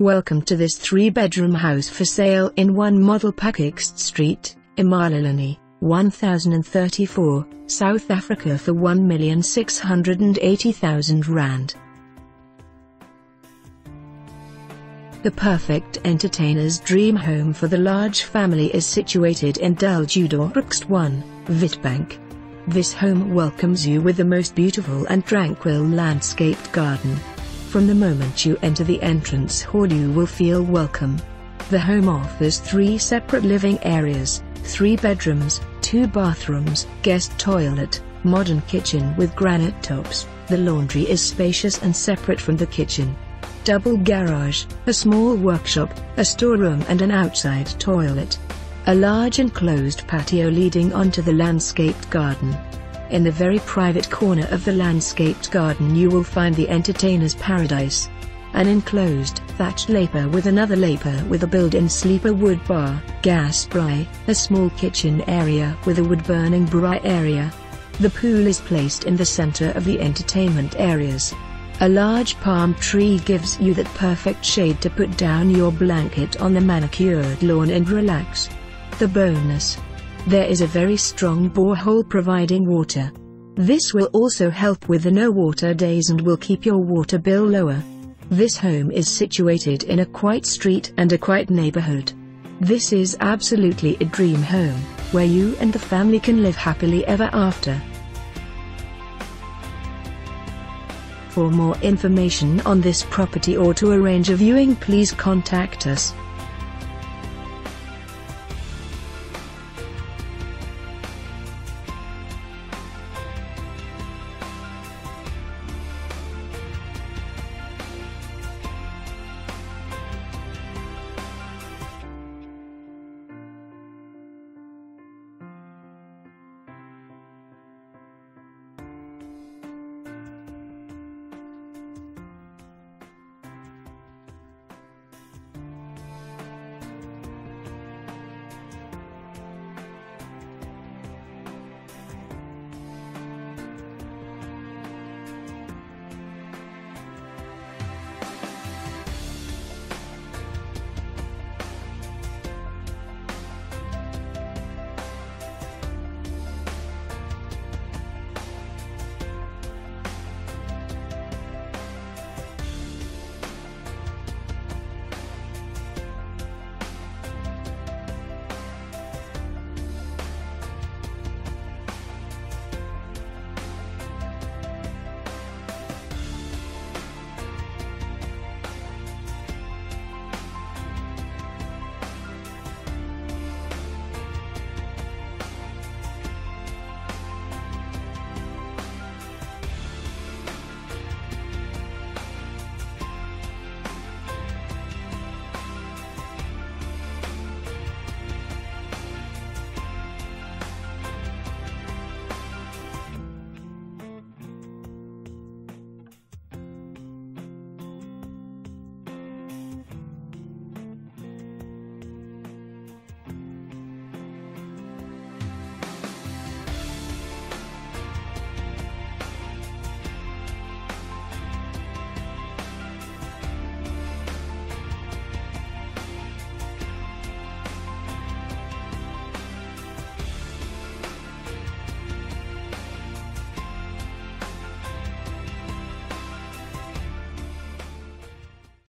Welcome to this three-bedroom house for sale in 1 Modelpark Ext Street, Emalahleni, 1034, South Africa for 1,680,000 Rand. The perfect entertainer's dream home for the large family is situated in Del Judor ext 1, Witbank. This home welcomes you with the most beautiful and tranquil landscaped garden. From the moment you enter the entrance hall you will feel welcome. The home offers three separate living areas, three bedrooms, two bathrooms, guest toilet, modern kitchen with granite tops. The laundry is spacious and separate from the kitchen. Double garage, a small workshop, a storeroom and an outside toilet. A large enclosed patio leading onto the landscaped garden. In the very private corner of the landscaped garden you will find the entertainer's paradise. An enclosed, thatched lapa with another lapa with a built-in sleeper wood bar, gas braai, a small kitchen area with a wood-burning braai area. The pool is placed in the center of the entertainment areas. A large palm tree gives you that perfect shade to put down your blanket on the manicured lawn and relax. The bonus there is a very strong borehole providing water. This will also help with the no water days and will keep your water bill lower. This home is situated in a quiet street and a quiet neighborhood. This is absolutely a dream home, where you and the family can live happily ever after. For more information on this property or to arrange a viewing please contact us.